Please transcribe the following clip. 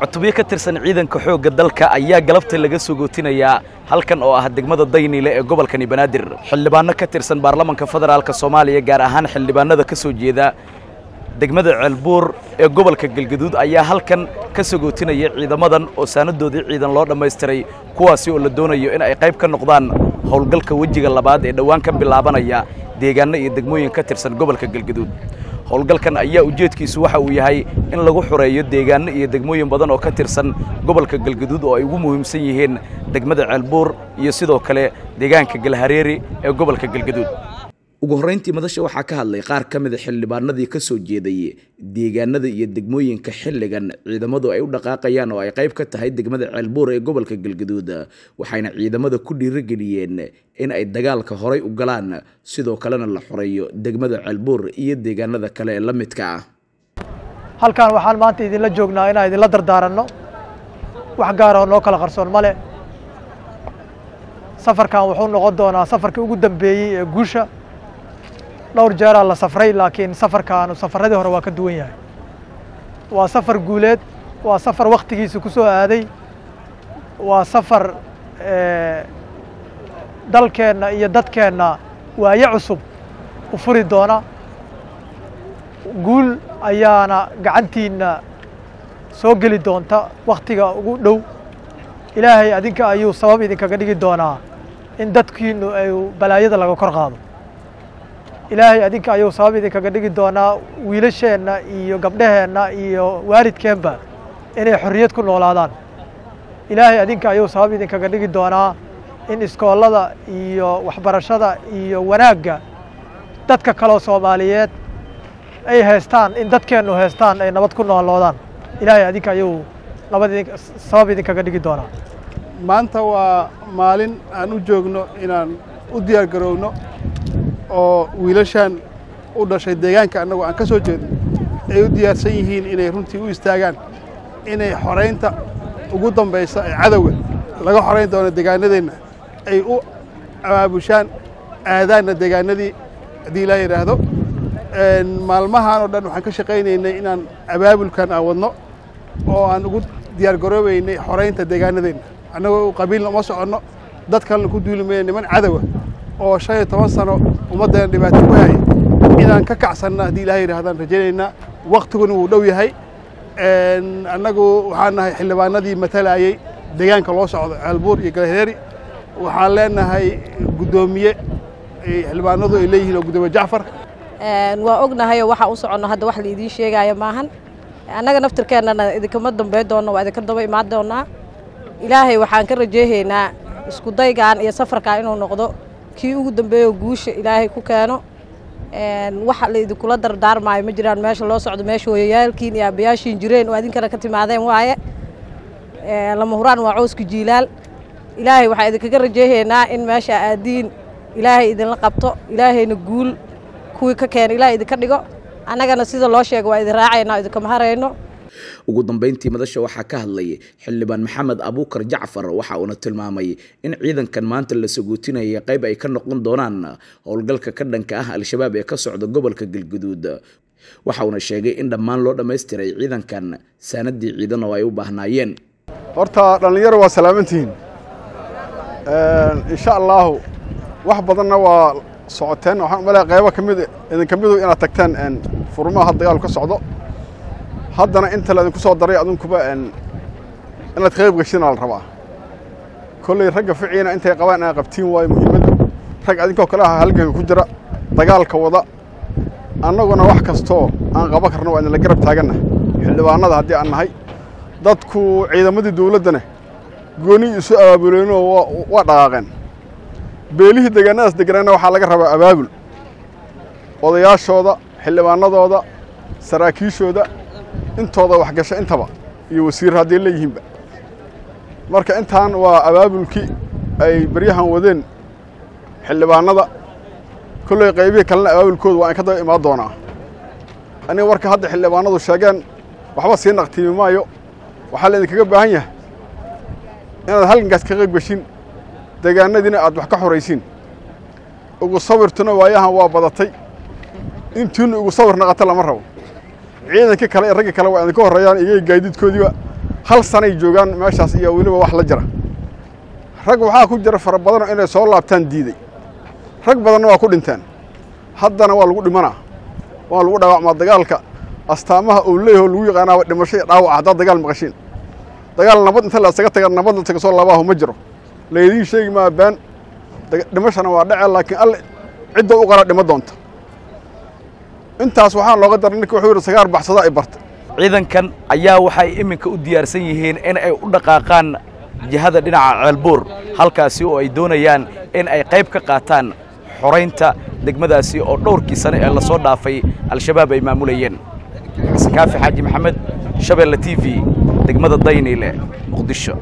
cutubyo ka tirsan ciidanka xoogga dalka ayaa galabta laga soo halkan oo ah degmada dayniile ee gobolkani banaadir. Xildhibaano ka tirsan baarlamanka federaalka soomaaliya gaar ahaan xildhibaanada ka soo jeeda degmada ceelbuur ee gobolka galgaduud ayaa halkan ka soo ciidamadan oo saanadoodii ciidan loo dhammaystiray kuwaasi oo la doonayo in ay qayb ka noqdaan howlgalka wejiga labaad ee dhowaan ka bilaabanaya deegaano iyo degmooyin ka tirsan gobolka galgaduud howlgalkan ayaa ujeedkiisu waxa uu yahay in lagu xoreeyo deegaano iyo degmooyin badan oo ka tirsan gobolka galgaduud oo ay ugu muhiimsan yihiin degmada ceelbuur iyo sidoo kale deegaanka galhareeri ee gobolka galgaduud ugu horrayntii madasha waxaa ka hadlay qaar ka mida xildhibaanadii ka soo jeeday deegaanada iyo degmooyinka xilligan. Ciidamadu ay u dhaqaaqayaan oo ay qayb ka tahay degmada ceelbuur ee gobolka galgaduud waxayna ciidamada ku dhiirigeliyeen in ay dagaalka horay u galaan. Sidoo kalena la xoreeyo degmada ceelbuur iyo deegaanada kale ee la midka ah. Halkan waxaan maanta idinla joognaa inaan idinla dardaaranno wax gaaroo noo kala qarsoon male safarkan wuxuu noqon doonaa safarkii ugu dambeeyey ee guusha dhowr jeeraa la safray laakiin safarkaanu safaradii hore waa ka duwan yahay. Waa safar guuleed waa safar wakhtigiisa ku soo aaday waa safar dalkeenna iyo dadkeenna waaye cusub u furi doona. Guul ayaana gacantiinna soo geli doonta wakhtiga ugu dhow. Ilaahay adinka ayuu sabab idinkaga dhigi doonaa in dadkiinnu ay balaayada laga kor qaado ilaahay adinka ayuu sabab idinkaga dhigi doonaa wiilasheenna iyo gabdhaheenna iyo waalidkeenba inay xorriyad ku noolaadaan. Ilaahay adinka ayuu sabab idinkaga dhigi doonaa in iskoollada iyo waxbarashada iyo wanaagga dadka kaleo soomaaliyeed ay haystaan in dadkeennu haystaan ay nabad ku nooloodaan ilaahay adinka ayuu nabad sabab idinkaga dhigi doonaa. Maanta waa maalin aan u joogno inaan u diyaar garowno oo wiilashan u dhashay deegaanka annagu aan ka soo jeedno ay u diyaarsan yihiin inay runtii u istaagaan inay xoraynta ugu dambaysa ee cadowga laga xorayn doono deegaanadeenna ay u abaabushaan aadaanna deegaanadii haddii ilaa yidhaahdo maalmahan oo dhan waxaan ka shaqaynaynay inaan abaabulkan aan wadno oo aan ugu diyaar garoobaynay xoraynta deegaanadeenna. Annagoo qabiilna uma soconno dad kalena ku duulimaya niman cadowa oo shan iyo toban sano ummaddeena dhibaato ku hayay inaan ka kacsanna haddii ilahay yidhahdaan rajaynaynaa waktiguna wuu dhow yahay. Annagu waxaan nahay xildhibaanadii matalayey deegaanka loo socdo ceelbuur iyo galhareeri waxaan leenahay guddoomiye xildhibaanadu ay leeyihiin oo guddoomiye jacfar waa ognahayoo waxaa u soconno hadda wax laidiin sheegaayo maahan. Annaga naftirkeennana idinkama dambayn doonno waa idinka daba imaan doonnaa ilaahay waxaan ka rajeehaynaa isku daygaan iyo safarkaa inuu noqdo kii ugu dambeeyo guusha ilaahay ku keeno waxa la idinkula dardaarmaayo ma jiraan meesha loo socdo meesha hooyayaalkiin iyo aabbayaashiin jireen oo idinkana ka timaadeen waaye. Lama huraan waa cooska jiilaal. Ilaahay waxaa idinkaga rajeehaynaa in meesha aadiin ilaahay idinla qabto ilaahayna guul kuwii ka keena ilahay idinka dhigo. Annagana sida loo sheega waa idin raacaynaa idinkama harayno ugu dambayntii madasha waxaa ka hadlay xildhibaan maxamed abuukar jacfar waxa uuna tilmaamay in ciidankan maanta la sagootinaya qayb ay ka noqon doonaan howlgalka ka dhanka ah al-shabaab ee ka socda gobolka galguduud. Waxa uuna sheegay in dhammaan loo dhammaystiray ciidankan saanadii ciidan oo ay u baahnaayeen. Horta dhallinyaro waa salaamantihiin. Insha allaahu wax badanna waa socoteen. Waxaan umalaya qaybo ka mid idinka midu inaad tagteen furmaha dagaalu ka socdo haddana inta laydinku soo daray adinkuba inaad qayb geshina la rabaa. Kolley ragga ficiina intay qabaan inaad qabtiin waayo muhiimaddu rag adinkoo kale aha halganka ku jira dagaalka wada annaguna wax kastoo aan qaban karno waa idinla garab taaganna xildhibaanada haddii aan nahay dadku ciidamadii dawladdana gooni isu abaabuleenoo waa dhaqaaqeen. Beelihii deegaanadaas degganaana waxaa laga rabaa abaabul. Odayaashooda xildhibaanadooda saraakiishooda intooda waxgasho intaba iyo wasiir hadday leeyihiinba marka intaan waa abaabulkii ay baryahan wadeen xildhibaanada. Kolley qaybihii kalena abaabulkooda waa in ka daba imaan doonaa. Aniga warka hadda xildhibaanadu sheegeen waxba sii naqtiimi maayo. Waxaa laydinkaga baahan yahay inaad halgankaas ka qayb geshin deegaanadiina aad wax ka xoraysiin. Ugu sawirtuna waayahan waa badatay. Intiinu ugu sawir naqata lama rabo ciidankii kale iyo raggii kale waa idinka horreeyaan iyaga gaadiidkoodiiba hal sanay joogaan meeshaas iyo weliba wax la jira rag waxaa ku jira fara badanoo inay soo laabtaan diiday. Rag badanna waa ku dhinteen haddana waa lagu dhimanaa waa lagu dhaawacmaa dagaalka. Astaamaha uu leeyaho lagu yaqaanaaba dhimasho iyo dhaawac. Haddaad dagaal maqashiin. Dagaal nabad inta la isaga taga nabad la soo laabaahu ma jiro. Laydiin sheegi maa baan dhimashana waa dhece laakiin alle cidda u qala dhima doonta intaas waxaa looga daray ninka wuxuu yidhi sagaar baxsada ay barta ciidankan ayaa waxay iminka u diyaarsan yihiin in ay u dhaqaaqaan jihada dhinaca ceelbuur halkaasi oo ay doonayaan in ay qayb ka qaataan xoraynta degmadaasi oo dhowrkii sane ee la soo dhaafay al-shabaab ay maamulayeen. Xasan kaafi xaaji maxamed shabeelle t v degmada dayniile muqdisho